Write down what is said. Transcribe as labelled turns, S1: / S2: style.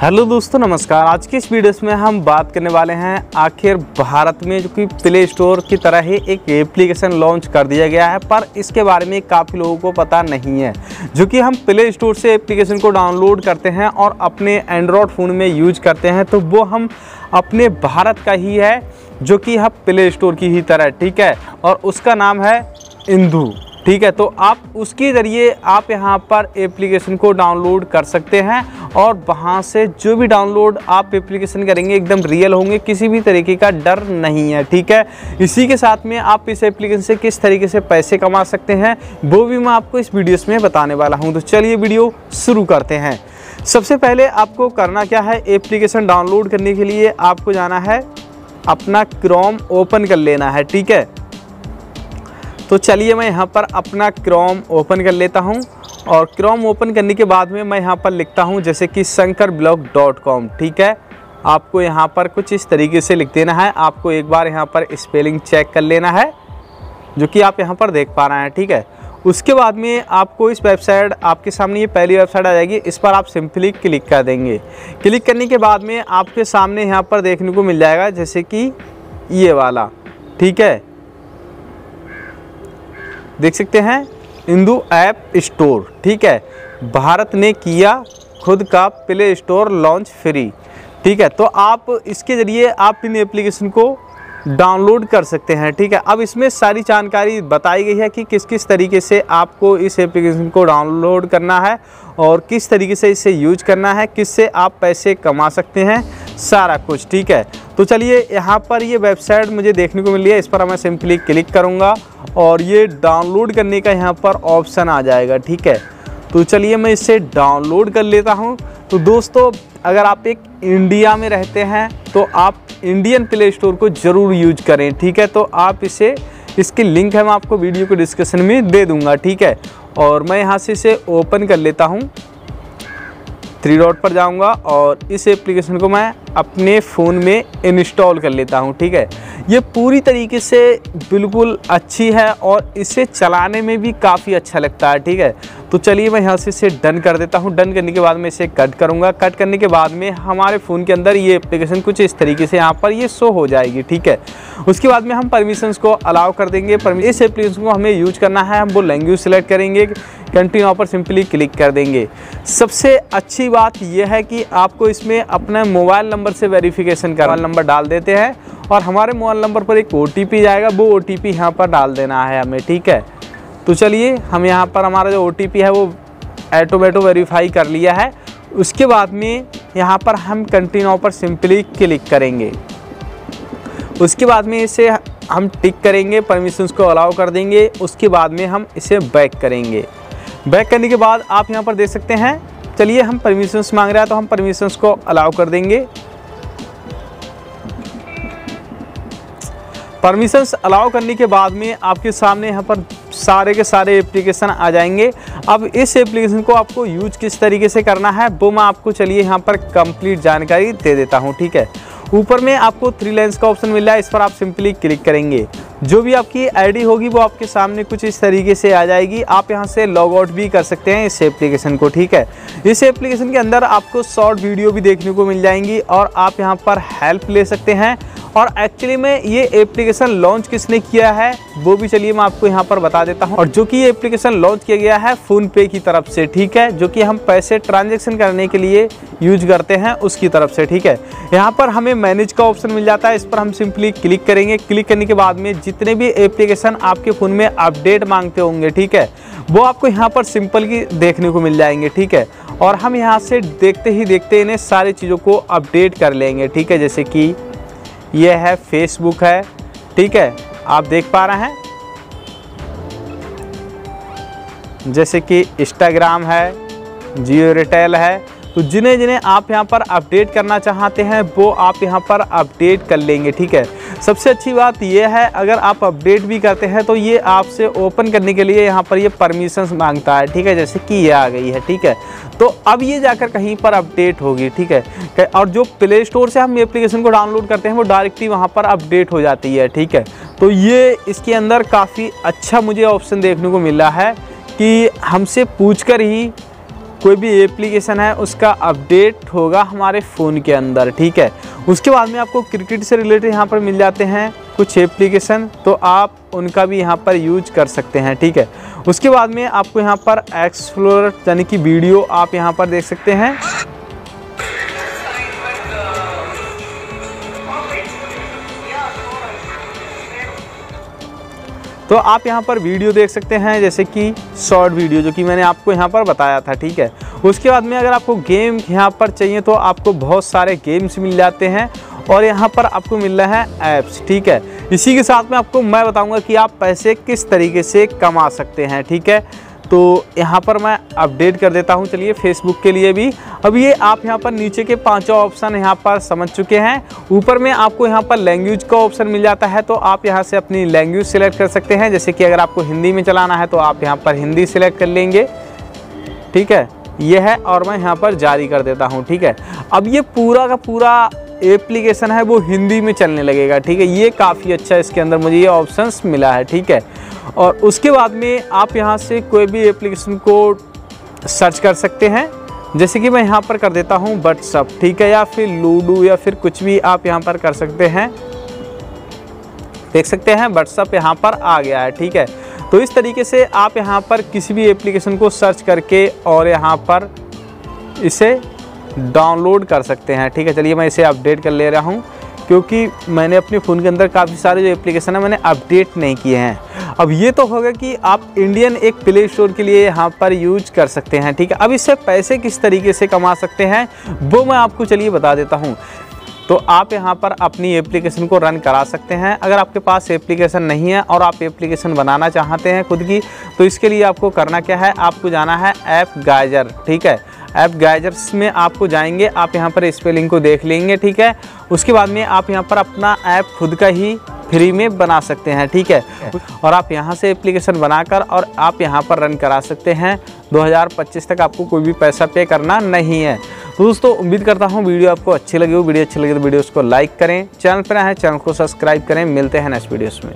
S1: Hello दोस्तों, नमस्कार। आज की इस वीडियो में हम बात करने वाले हैं आखिर भारत में, जो कि प्ले स्टोर की तरह ही एक एप्लीकेशन लॉन्च कर दिया गया है, पर इसके बारे में काफ़ी लोगों को पता नहीं है, जो कि हम प्ले स्टोर से एप्लीकेशन को डाउनलोड करते हैं और अपने एंड्रॉयड फ़ोन में यूज़ करते हैं। तो वो हम अपने भारत का ही है, जो कि हम प्ले स्टोर की ही तरह, ठीक है? और उसका नाम है इंदू। ठीक है तो आप उसके ज़रिए आप यहाँ पर एप्लीकेशन को डाउनलोड कर सकते हैं और वहाँ से जो भी डाउनलोड आप एप्लीकेशन करेंगे, एकदम रियल होंगे, किसी भी तरीके का डर नहीं है, ठीक है? इसी के साथ में आप इस एप्लीकेशन से किस तरीके से पैसे कमा सकते हैं, वो भी मैं आपको इस वीडियोस में बताने वाला हूँ। तो चलिए वीडियो शुरू करते हैं। सबसे पहले आपको करना क्या है एप्लीकेशन डाउनलोड करने के लिए आपको जाना है, अपना क्रोम ओपन कर लेना है, ठीक है? तो चलिए मैं यहाँ पर अपना क्रोम ओपन कर लेता हूँ और क्रोम ओपन करने के बाद में मैं यहाँ पर लिखता हूँ जैसे कि शंकर ब्लॉग डॉट कॉम, ठीक है? आपको यहाँ पर कुछ इस तरीके से लिख देना है। आपको एक बार यहाँ पर स्पेलिंग चेक कर लेना है, जो कि आप यहाँ पर देख पा रहे हैं, ठीक है? उसके बाद में आपको इस वेबसाइट, आपके सामने ये पहली वेबसाइट आ जाएगी, इस पर आप सिंपली क्लिक कर देंगे। क्लिक करने के बाद में आपके सामने यहाँ पर देखने को मिल जाएगा जैसे कि ये वाला, ठीक है? देख सकते हैं, इंदू ऐप स्टोर, ठीक है? भारत ने किया खुद का प्ले स्टोर लॉन्च फ्री, ठीक है? तो आप इसके ज़रिए आप इन एप्लीकेशन को डाउनलोड कर सकते हैं, ठीक है? अब इसमें सारी जानकारी बताई गई है कि किस किस तरीके से आपको इस एप्लीकेशन को डाउनलोड करना है और किस तरीके से इसे यूज़ करना है, किससे आप पैसे कमा सकते हैं, सारा कुछ, ठीक है? तो चलिए, यहाँ पर ये वेबसाइट मुझे देखने को मिली है, इस पर मैं सिंपली क्लिक करूँगा और ये डाउनलोड करने का यहाँ पर ऑप्शन आ जाएगा, ठीक है? तो चलिए मैं इसे डाउनलोड कर लेता हूँ। तो दोस्तों, अगर आप एक इंडिया में रहते हैं तो आप इंडियन प्ले स्टोर को ज़रूर यूज़ करें, ठीक है? तो आप इसे, इसकी लिंक है, मैं आपको वीडियो को डिस्क्रिप्शन में दे दूँगा, ठीक है? और मैं यहाँ से इसे ओपन कर लेता हूँ। थ्री डॉट पर जाऊँगा और इस एप्लीकेशन को मैं अपने फ़ोन में इंस्टॉल कर लेता हूँ, ठीक है? ये पूरी तरीके से बिल्कुल अच्छी है और इसे चलाने में भी काफ़ी अच्छा लगता है, ठीक है? तो चलिए मैं यहाँ से इसे डन कर देता हूँ। डन करने के बाद मैं इसे कट करूँगा। कट करने के बाद में हमारे फ़ोन के अंदर ये एप्लीकेशन कुछ इस तरीके से यहाँ पर ये शो हो जाएगी, ठीक है? उसके बाद में हम परमिशंस को अलाउ कर देंगे। इस एप्लीकेशन को हमें यूज़ करना है। हम वो लैंग्वेज सेलेक्ट करेंगे। कंटिन्यू पर सिंपली क्लिक कर देंगे। सबसे अच्छी बात यह है कि आपको इसमें अपना मोबाइल नंबर से वेरिफिकेशन का मोबाइल नंबर डाल देते हैं और हमारे मोबाइल नंबर पर एक ओ टी जाएगा। वो ओ टी यहाँ पर डाल देना है हमें, ठीक है? तो चलिए, हम यहाँ पर हमारा जो ओटीपी है वो ऐटोमेटो वेरीफाई कर लिया है। उसके बाद में यहाँ पर हम कंटिन्यू पर सिंपली क्लिक करेंगे। उसके बाद में इसे हम टिक करेंगे परमिशंस को अलाउ कर देंगे। उसके बाद में हम इसे बैक करेंगे। बैक करने के बाद आप यहाँ पर देख सकते हैं। चलिए, हम परमिशंस मांग रहे हैं तो हम परमिशंस को अलाउ कर देंगे। परमिशंस अलाउ करने के बाद में आपके सामने यहाँ पर सारे के सारे एप्लीकेशन आ जाएँगे। अब इस एप्लीकेशन को आपको यूज़ किस तरीके से करना है, वो मैं आपको चलिए यहाँ पर कंप्लीट जानकारी दे देता हूँ, ठीक है? ऊपर में आपको थ्री लेंस का ऑप्शन मिल रहा है, इस पर आप सिंपली क्लिक करेंगे। जो भी आपकी आईडी होगी, वो आपके सामने कुछ इस तरीके से आ जाएगी। आप यहाँ से लॉग आउट भी कर सकते हैं इस एप्लीकेशन को, ठीक है? इस एप्लीकेशन के अंदर आपको शॉर्ट वीडियो भी देखने को मिल जाएँगी और आप यहाँ पर हेल्प ले सकते हैं। और एक्चुअली में ये एप्लीकेशन लॉन्च किसने किया है, वो भी चलिए मैं आपको यहाँ पर बता देता हूँ। और जो कि ये एप्लीकेशन लॉन्च किया गया है फ़ोन पे की तरफ़ से, ठीक है? जो कि हम पैसे ट्रांजेक्शन करने के लिए यूज़ करते हैं उसकी तरफ़ से, ठीक है? यहाँ पर हमें मैनेज का ऑप्शन मिल जाता है, इस पर हम सिंपली क्लिक करेंगे। क्लिक करने के बाद में जितने भी एप्लीकेशन आपके फ़ोन में अपडेट मांगते होंगे, ठीक है? वो आपको यहाँ पर सिंपल की देखने को मिल जाएँगे, ठीक है? और हम यहाँ से देखते ही देखते इन्हें सारी चीज़ों को अपडेट कर लेंगे, ठीक है? जैसे कि ये है फेसबुक है, ठीक है? आप देख पा रहे हैं। जैसे कि इंस्टाग्राम है जियो रिटेल है तो जिन्हें जिन्हें आप यहाँ पर अपडेट करना चाहते हैं, वो आप यहाँ पर अपडेट कर लेंगे, ठीक है? सबसे अच्छी बात यह है, अगर आप अपडेट भी करते हैं तो ये आपसे ओपन करने के लिए यहाँ पर ये परमिशंस माँगता है, ठीक है? जैसे कि ये आ गई है, ठीक है? तो अब ये जाकर कहीं पर अपडेट होगी, ठीक है? और जो प्ले स्टोर से हम एप्लीकेशन को डाउनलोड करते हैं, वो डायरेक्टली वहाँ पर अपडेट हो जाती है, ठीक है? तो ये इसके अंदर काफ़ी अच्छा मुझे ऑप्शन देखने को मिला है कि हमसे पूछ ही कोई भी एप्लीकेशन है, उसका अपडेट होगा हमारे फ़ोन के अंदर, ठीक है? उसके बाद में आपको क्रिकेट से रिलेटेड यहाँ पर मिल जाते हैं कुछ एप्लीकेशन तो आप उनका भी यहाँ पर यूज़ कर सकते हैं, ठीक है? उसके बाद में आपको यहाँ पर एक्सप्लोर यानी कि वीडियो आप यहाँ पर देख सकते हैं। तो आप यहाँ पर वीडियो देख सकते हैं, जैसे कि शॉर्ट वीडियो जो कि मैंने आपको यहाँ पर बताया था, ठीक है? उसके बाद में अगर आपको गेम यहाँ पर चाहिए तो आपको बहुत सारे गेम्स मिल जाते हैं और यहाँ पर आपको मिल रहा है ऐप्स, ठीक है? इसी के साथ में आपको मैं बताऊँगा कि आप पैसे किस तरीके से कमा सकते हैं, ठीक है? तो यहाँ पर मैं अपडेट कर देता हूँ, चलिए फेसबुक के लिए भी। अब ये आप यहाँ पर नीचे के पाँचों ऑप्शन यहाँ पर समझ चुके हैं। ऊपर में आपको यहाँ पर लैंग्वेज का ऑप्शन मिल जाता है तो आप यहाँ से अपनी लैंग्वेज सेलेक्ट कर सकते हैं। जैसे कि अगर आपको हिंदी में चलाना है तो आप यहाँ पर हिंदी सेलेक्ट कर लेंगे। ठीक है? ये है और मैं यहाँ पर जारी कर देता हूँ, ठीक है? अब ये पूरा का पूरा एप्लीकेशन है, वो हिंदी में चलने लगेगा, ठीक है? ये काफ़ी अच्छा इसके अंदर मुझे ये ऑप्शंस मिला है, ठीक है? और उसके बाद में आप यहाँ से कोई भी एप्लीकेशन को सर्च कर सकते हैं। जैसे कि मैं यहाँ पर कर देता हूँ व्हाट्सअप ठीक है? या फिर लूडो या फिर कुछ भी आप यहाँ पर कर सकते हैं। देख सकते हैं व्हाट्सअप यहाँ पर आ गया है, ठीक है? तो इस तरीके से आप यहाँ पर किसी भी एप्लीकेशन को सर्च करके और यहाँ पर इसे डाउनलोड कर सकते हैं। ठीक है, चलिए मैं इसे अपडेट कर ले रहा हूँ, क्योंकि मैंने अपने फ़ोन के अंदर काफ़ी सारे जो एप्लीकेशन है मैंने अपडेट नहीं किए हैं। अब ये तो होगा कि आप इंडियन एक प्ले स्टोर के लिए यहाँ पर यूज़ कर सकते हैं। ठीक है, अब इससे पैसे किस तरीके से कमा सकते हैं, वो मैं आपको चलिए बता देता हूँ। तो आप यहाँ पर अपनी एप्लीकेशन को रन करा सकते हैं। अगर आपके पास एप्लीकेशन नहीं है और आप एप्लीकेशन बनाना चाहते हैं खुद की तो इसके लिए आपको करना क्या है, आपको जाना है ऐप गाइजर। ठीक है ऐप गाइजर्स में आपको जाएँगे, आप यहाँ पर स्पेलिंग को देख लेंगे, ठीक है? उसके बाद में आप यहाँ पर अपना ऐप खुद का ही फ्री में बना सकते हैं, ठीक है? और आप यहाँ से एप्लीकेशन बनाकर और आप यहाँ पर रन करा सकते हैं। 2025 तक आपको कोई भी पैसा पे करना नहीं है। तो दोस्तों, उम्मीद करता हूँ वीडियो आपको अच्छी लगी हो वीडियो अच्छी लगी तो वीडियो को लाइक करें, चैनल पर आए चैनल को सब्सक्राइब करें। मिलते हैं नेक्स्ट वीडियोस में।